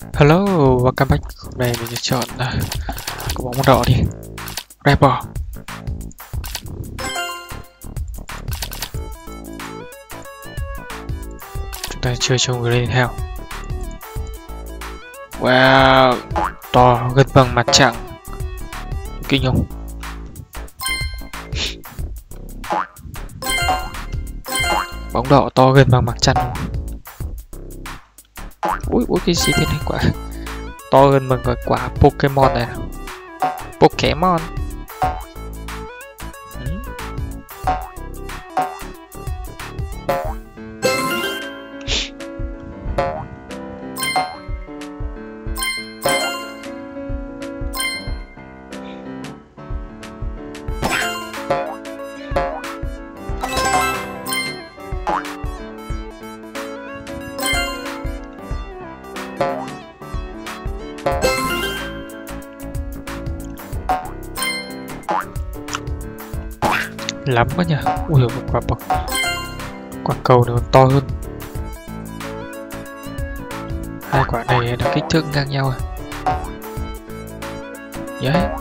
Hello, welcome back. Hôm nay mình sẽ chọn uh, cái bóng đỏ đi. Rapper. Chúng ta chơi trong Green Hell. Wow, to gần bằng mặt trăng. Kinh không? Bóng đỏ to gần bằng mặt trăng Không? Ui, ui cái gì thế này quả To hơn mình cái quả Pokemon này à? Pokemon. Lắm quá nhỉ? Ui một quả bậc. Quả cầu này còn to hơn. Hai quả này là kích thước ngang nhau à? Đấy. yeah.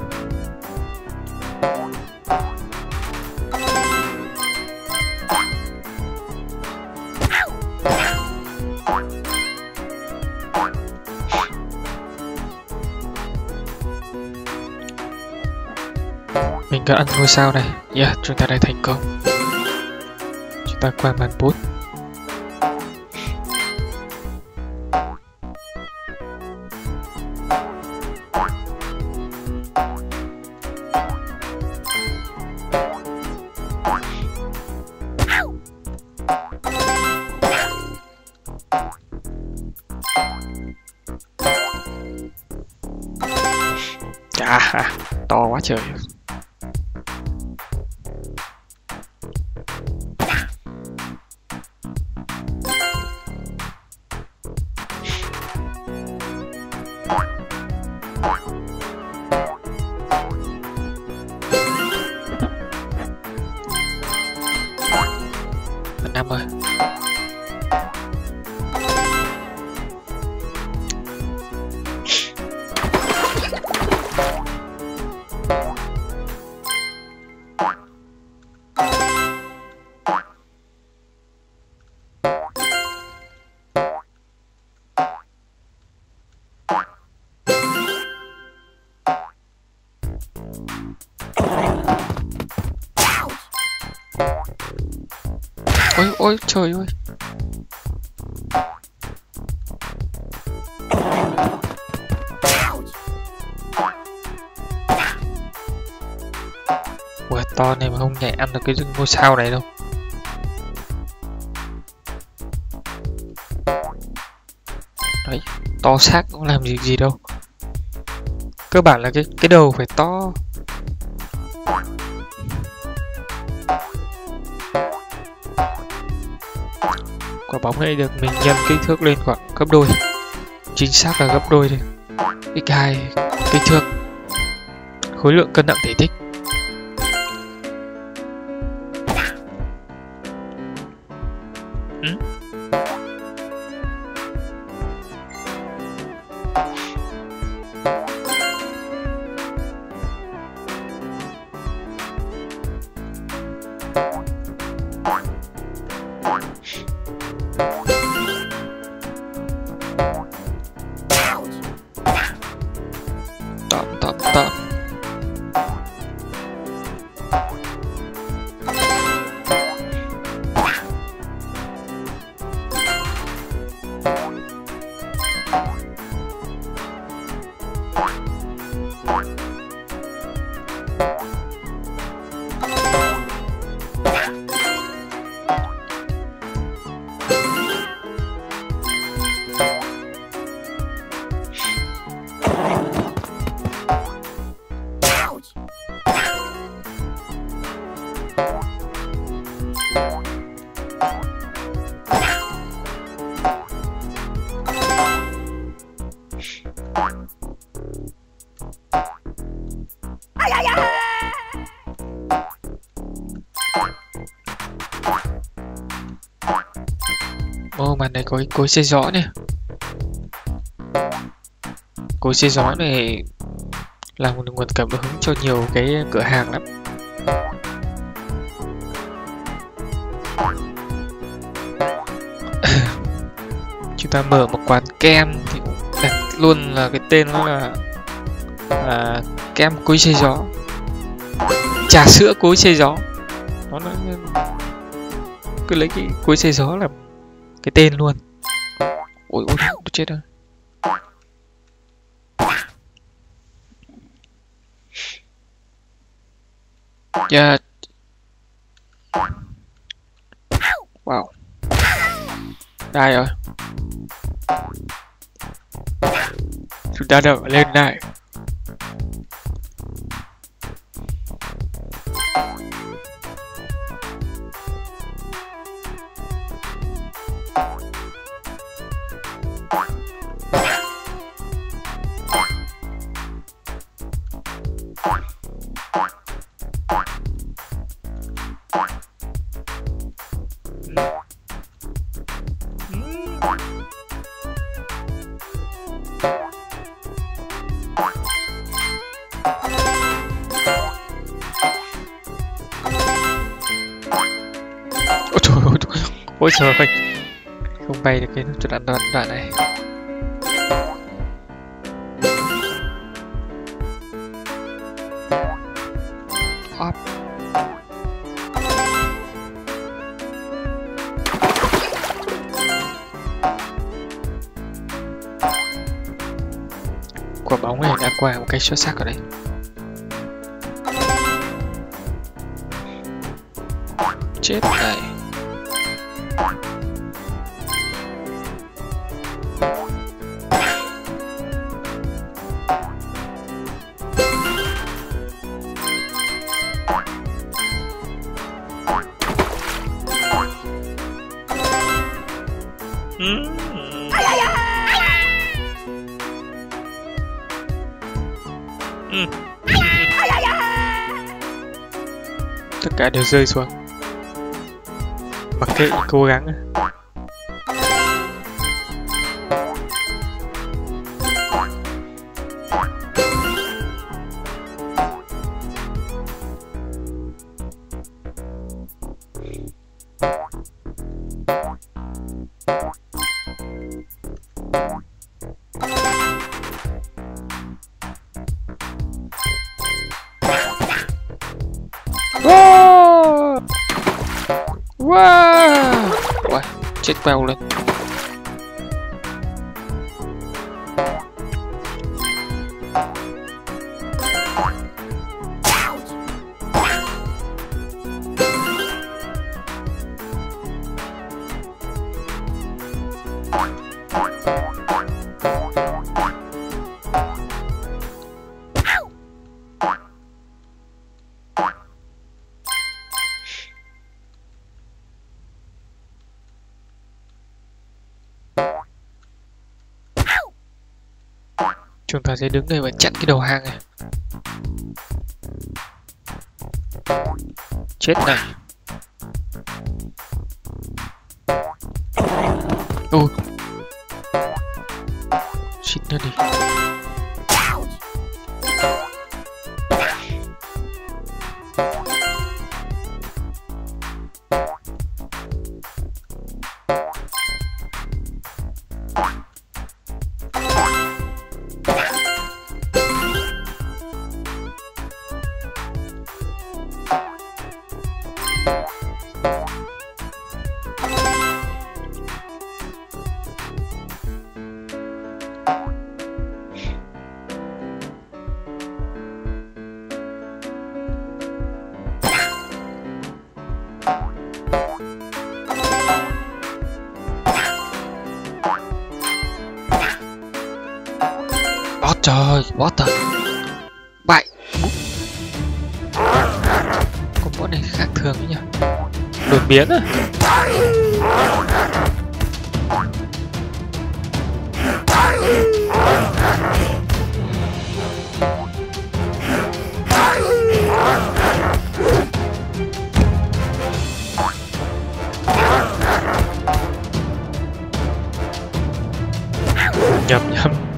Ta ăn ngôi sao này. Yeah chúng ta đã thành công. Chúng ta qua màn bút. À, to quá trời. emma ôi ôi trời ơi. Ủa to này mà không nhảy ăn được cái ngôi sao này đâu. Đấy, to xác cũng làm gì gì đâu. Cơ bản là cái cái đầu phải to. Quả bóng này được mình nhân kích thước lên khoảng gấp đôi. Chính xác là gấp đôi đi x2 kích thước. Khối lượng cân nặng thể tích. Màn này có cái cối xe gió nè cối xe gió này là một nguồn cảm hứng cho nhiều cái cửa hàng lắm. Chúng ta mở một quán kem thì cũng đặt luôn là cái tên nó là à, kem cối xe gió. Trà sữa cối xe gió. Nó, cứ lấy cái cối xe gió làm cái tên luôn ôi ôi tôi chết rồi Yeah. Wow. Đây rồi. Chúng ta đã lên này. Ôi, trời Không bay được cái đoạn đoạn đoạn này. Hop. Quả bóng này đã qua một cách xuất sắc ở đây chết này tất cả đều rơi xuống mặc kệ cố gắng. Wow! wow chết queo lên Chúng ta sẽ đứng đây và chặn cái đầu hang này. Chết này. Ôi. Xịt nó đi. Trời, what the Bại Con boss này khác thường ấy nhỉ? Đột biến à Nhầm nhầm.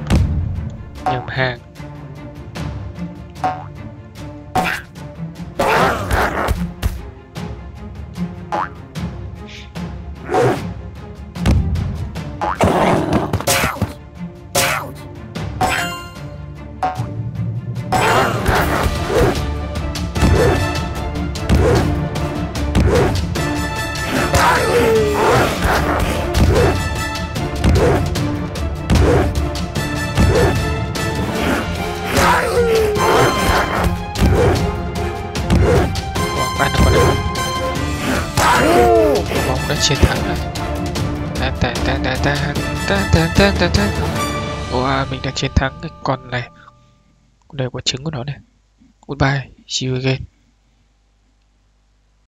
Chiến thắng rồi ta ta ta ta ta ta ta ta ta ta. Wow, mình đã chiến thắng cái con này. Đây quả trứng của nó này. Goodbye. See you again.